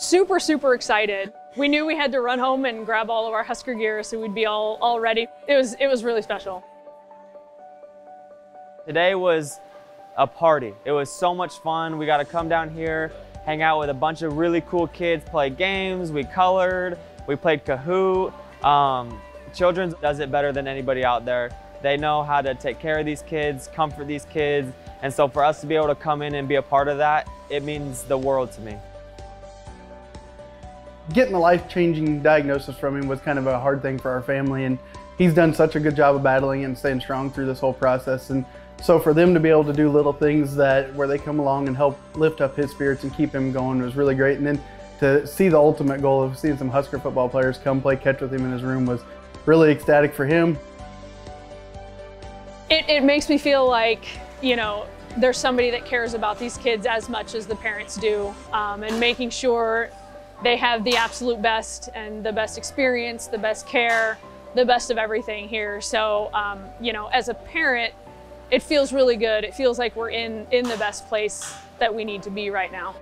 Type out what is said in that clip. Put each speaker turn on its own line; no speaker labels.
Super, super excited. We knew we had to run home and grab all of our Husker gear so we'd be all, all ready. It was, it was really special.
Today was a party. It was so much fun. We got to come down here, hang out with a bunch of really cool kids, play games. We colored, we played Kahoot. Um, Children's does it better than anybody out there. They know how to take care of these kids, comfort these kids. And so for us to be able to come in and be a part of that, it means the world to me
getting a life-changing diagnosis from him was kind of a hard thing for our family and he's done such a good job of battling and staying strong through this whole process and so for them to be able to do little things that where they come along and help lift up his spirits and keep him going was really great and then to see the ultimate goal of seeing some Husker football players come play catch with him in his room was really ecstatic for him.
It, it makes me feel like, you know, there's somebody that cares about these kids as much as the parents do um, and making sure they have the absolute best and the best experience, the best care, the best of everything here. So, um, you know, as a parent, it feels really good. It feels like we're in, in the best place that we need to be right now.